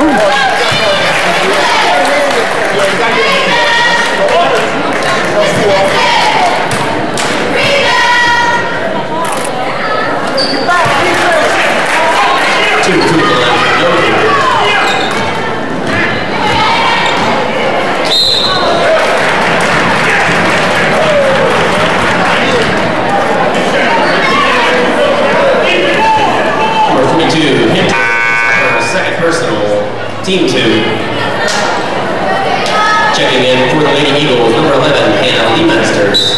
嗯。Team 2. Checking in for the Lady Eagles, number 11, Hannah masters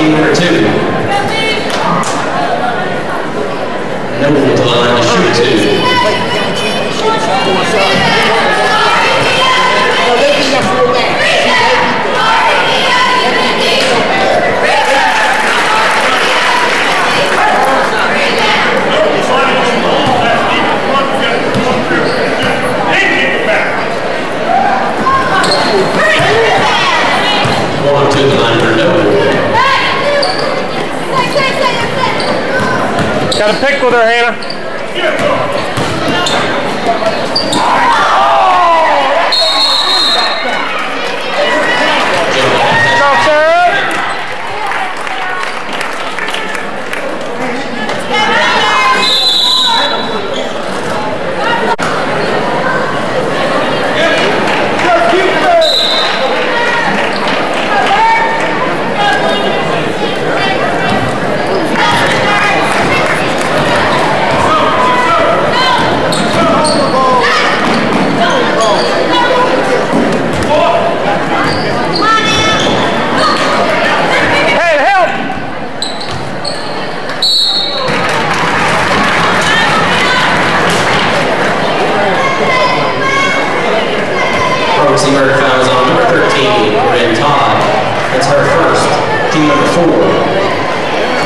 team number two. Got a pick with her, Hannah.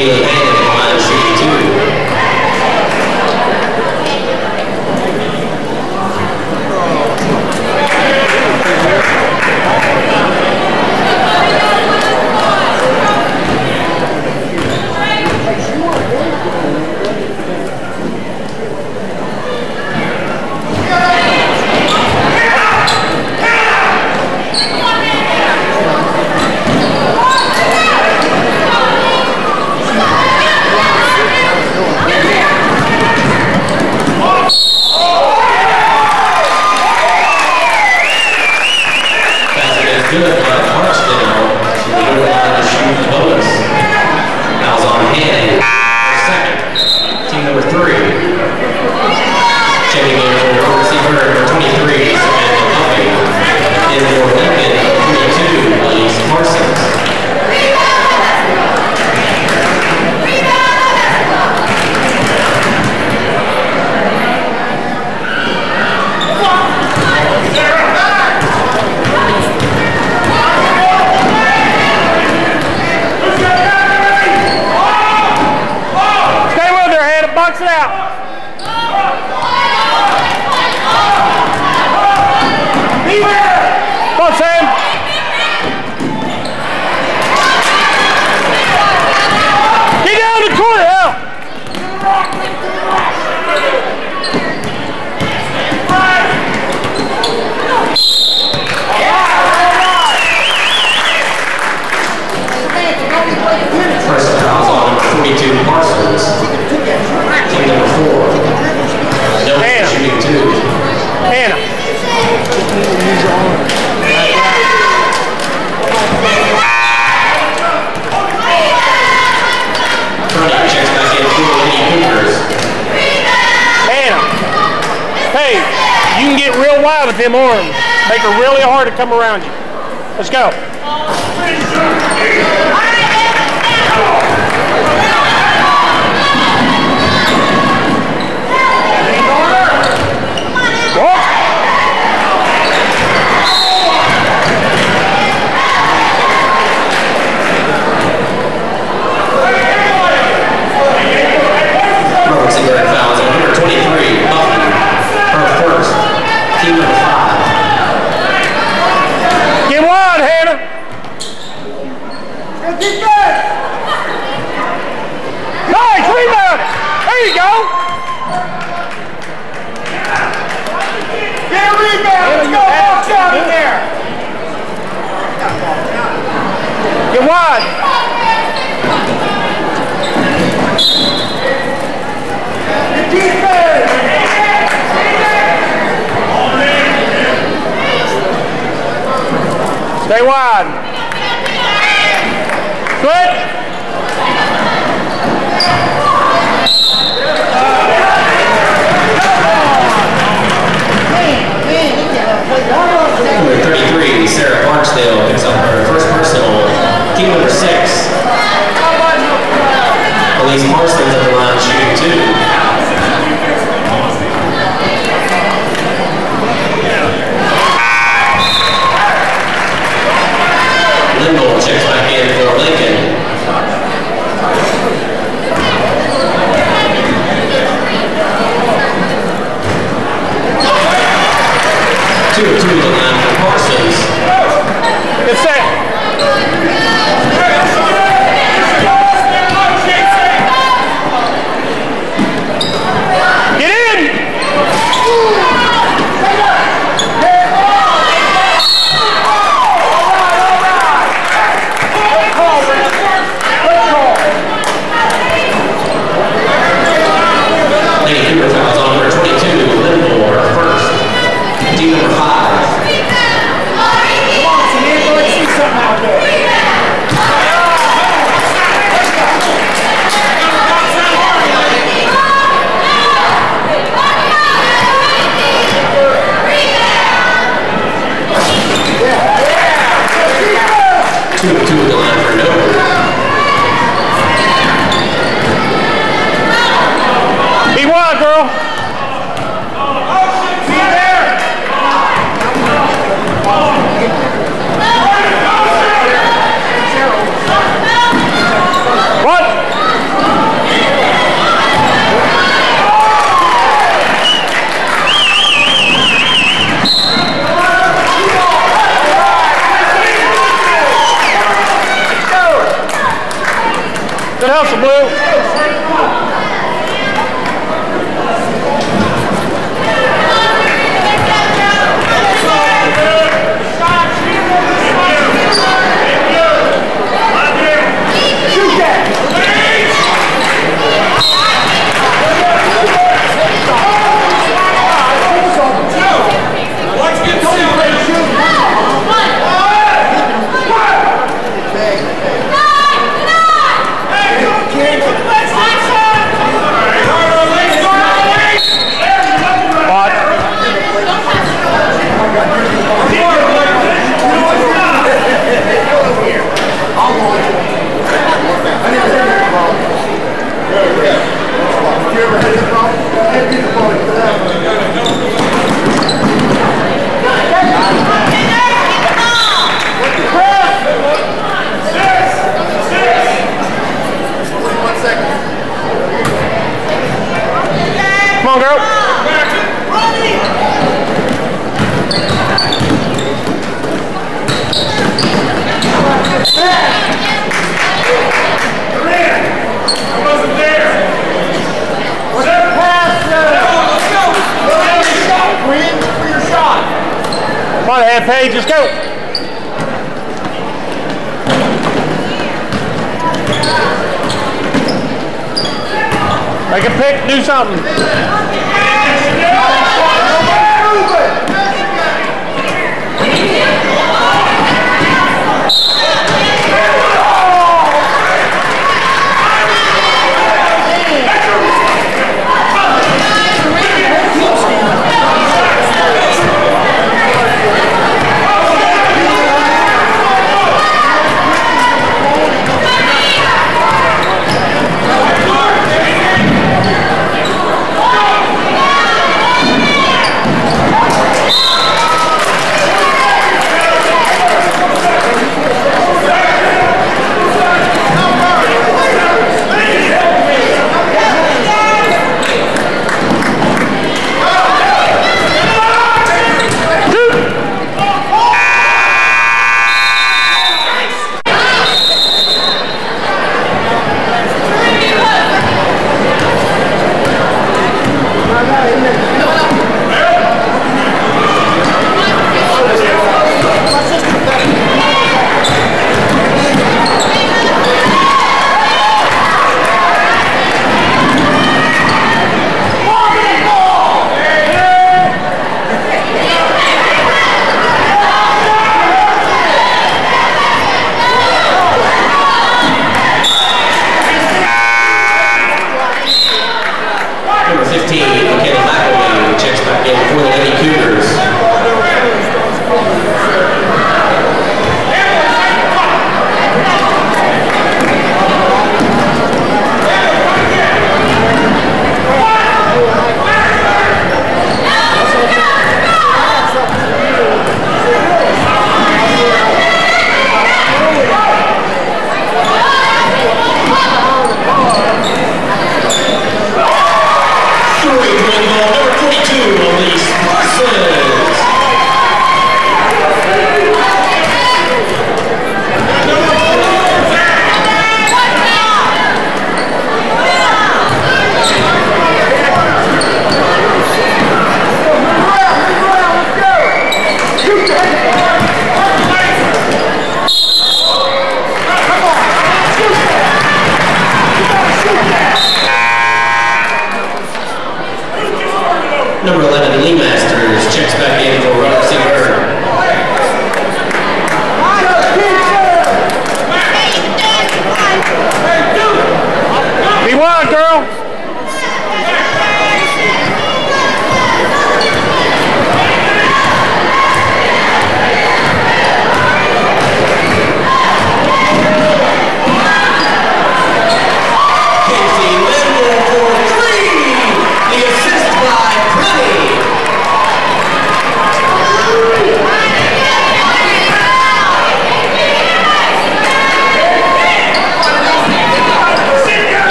Amen. They won. Switch. Number 33, Sarah Barksdale picks up her first personal. Team number 6, Elise Parsons at the line.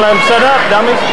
Him set up, dummies.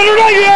Let her know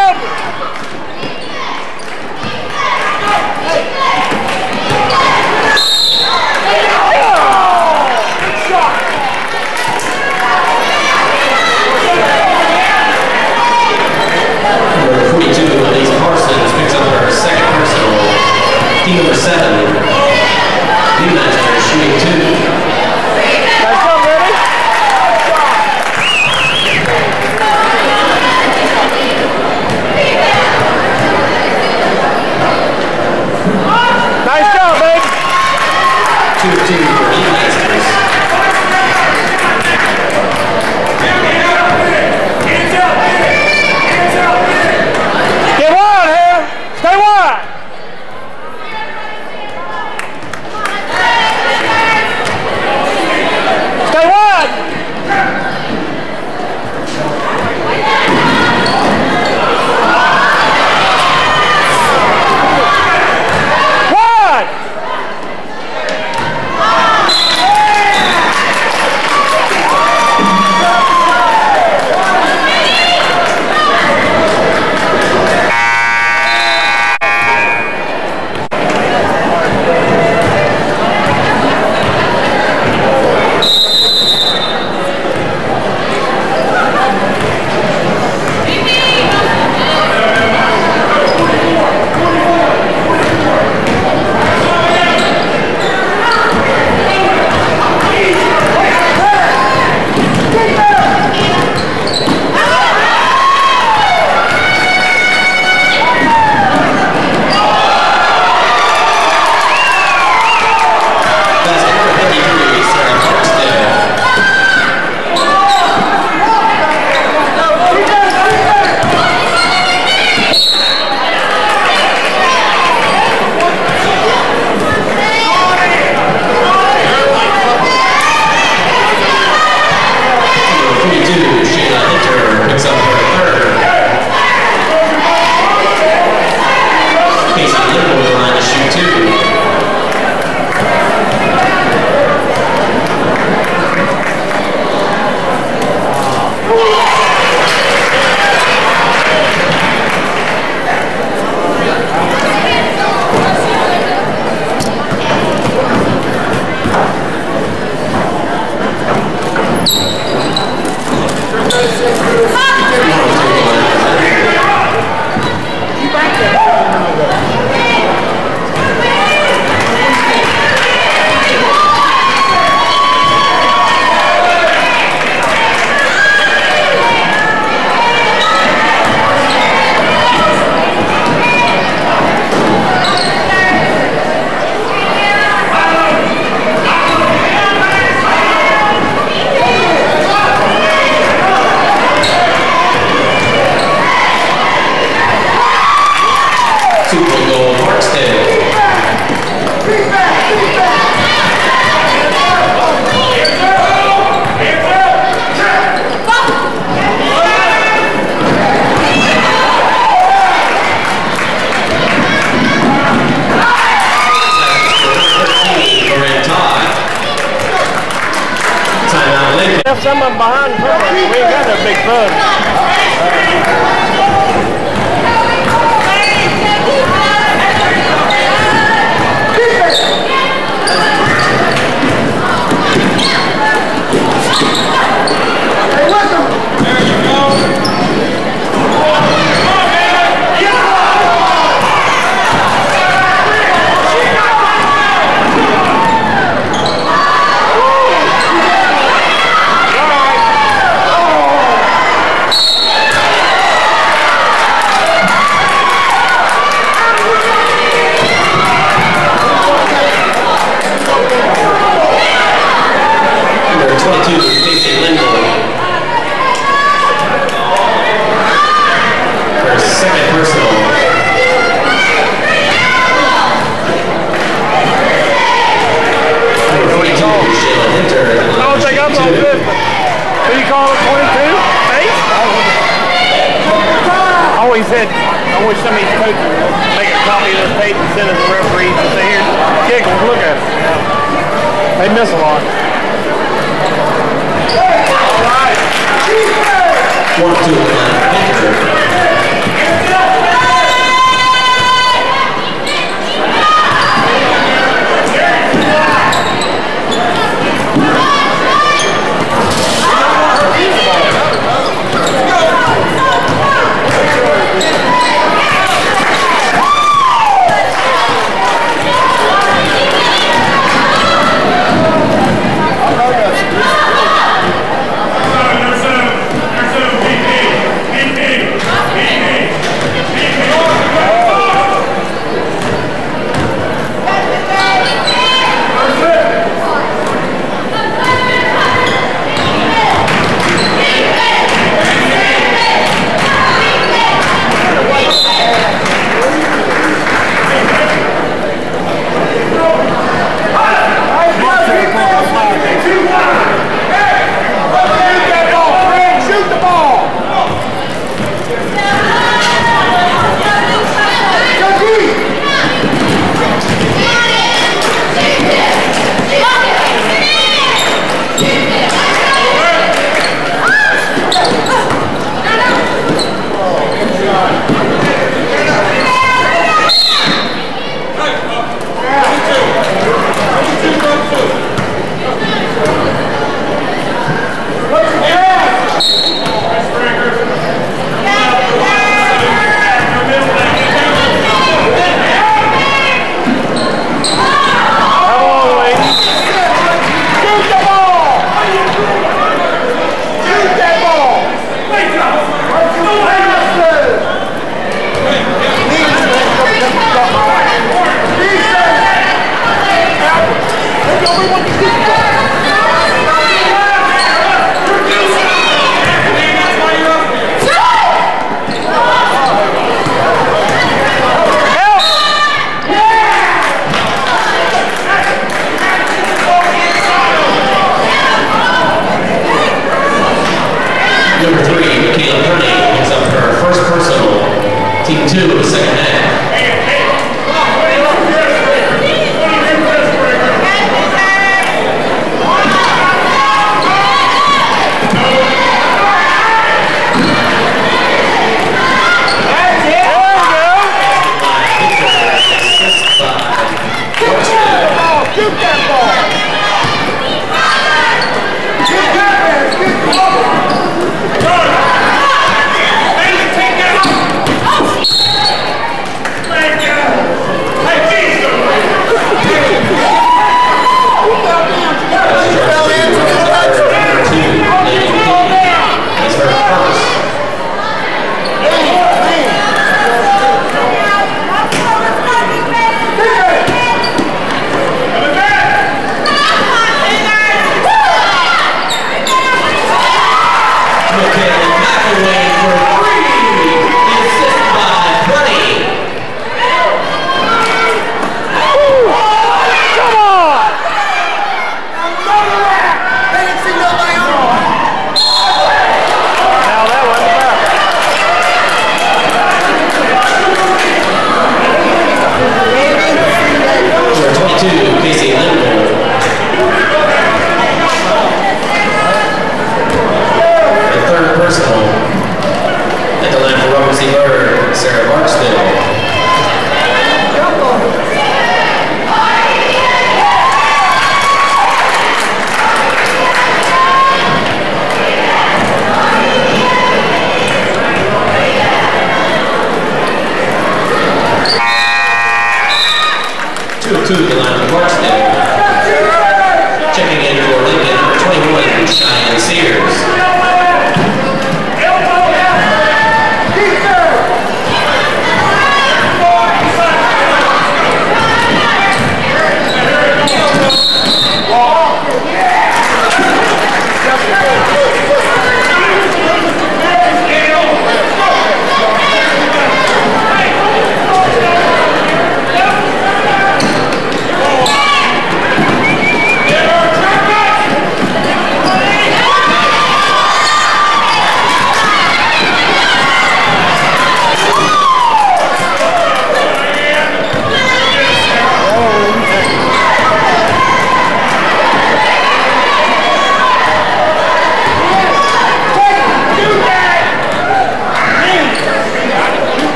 2で。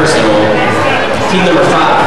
personal. Team number five.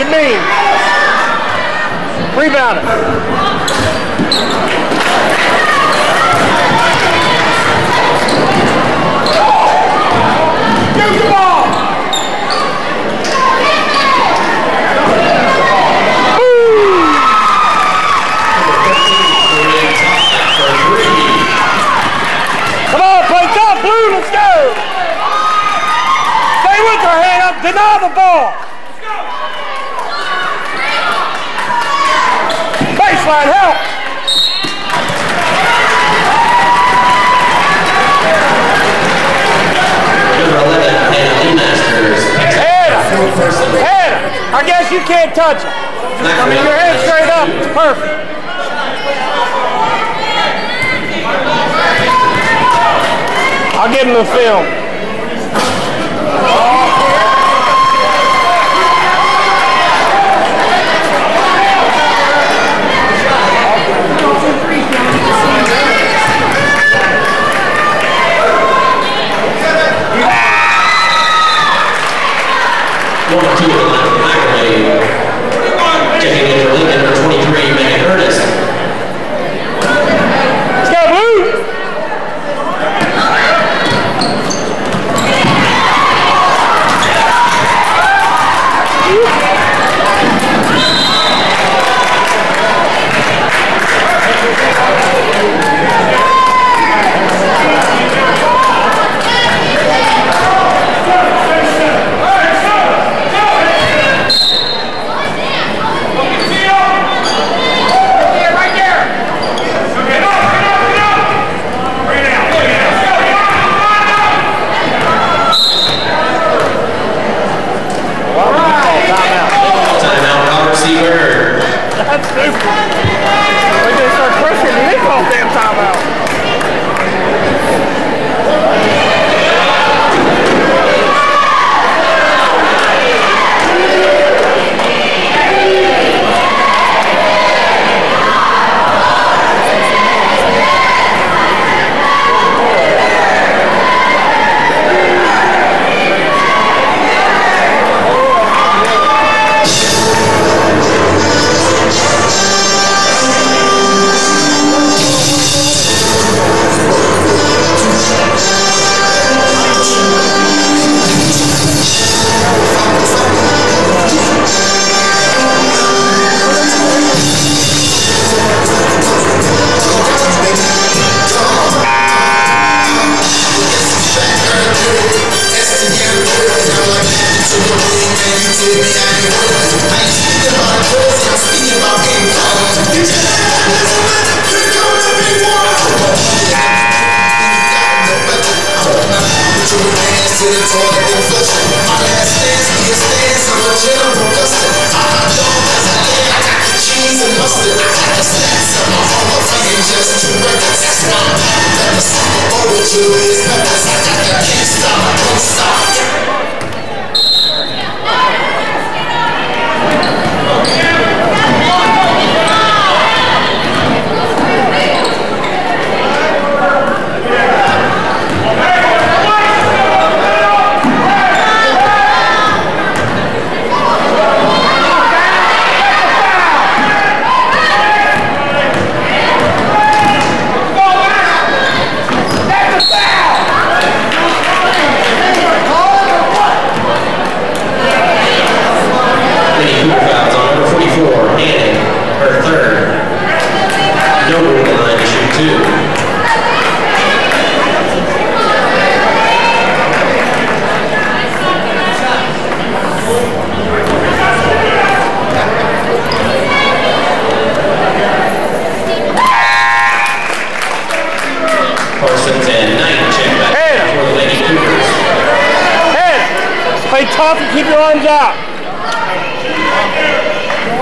you mean? Rebound it. The ball! Come on, blue, let's go! Stay with hand deny the ball! find help. Hannah, I guess you can't touch him. I mean, your head straight up, it's perfect. I'll give him the film. Oh.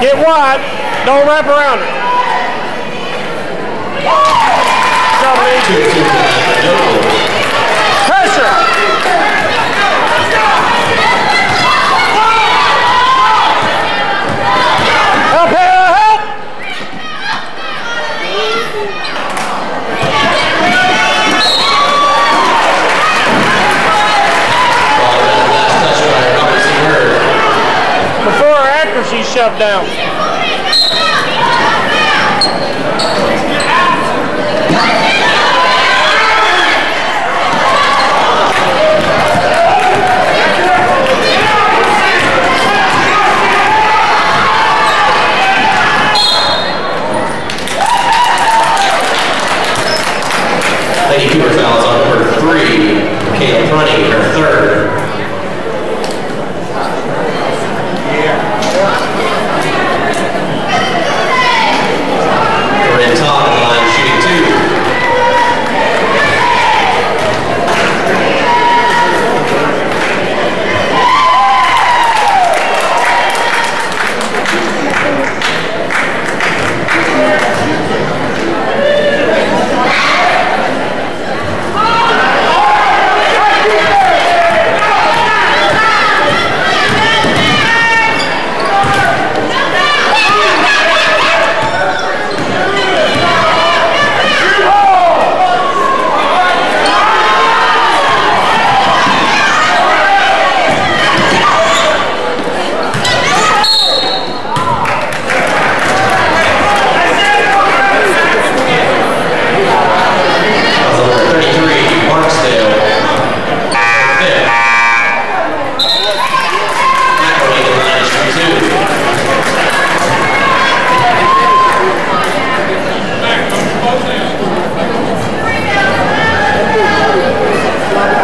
Get wide. Don't wrap around it. Pressure. Stuff down. Lady Cougar fouls on number three, Kayla Prunty, her third. Corinne Todd on the line shooting two. Fouls on number 33, Marksdale. Fifth. McElroy on the line shooting two.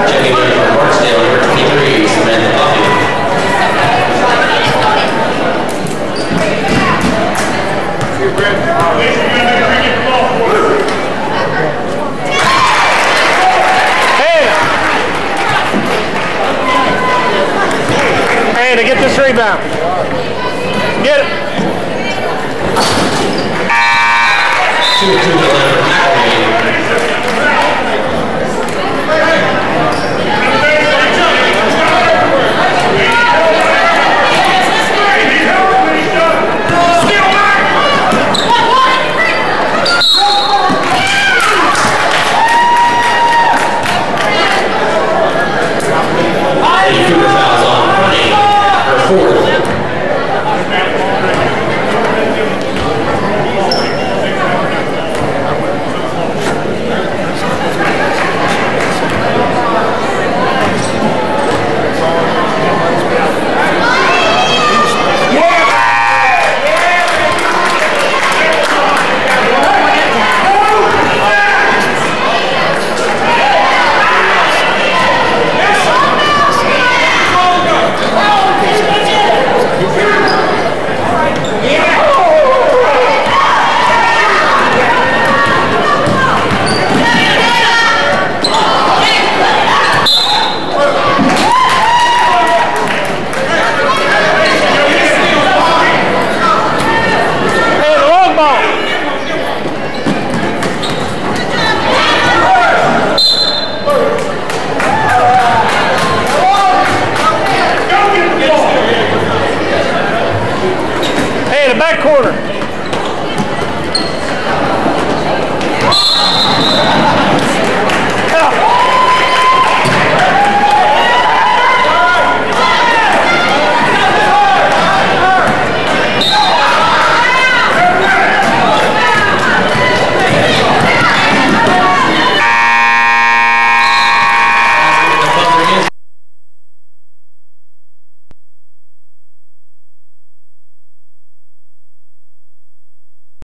Checking in for Marksdale, number 23, Samantha Buffy. Hannah! Hannah, get this rebound. Get.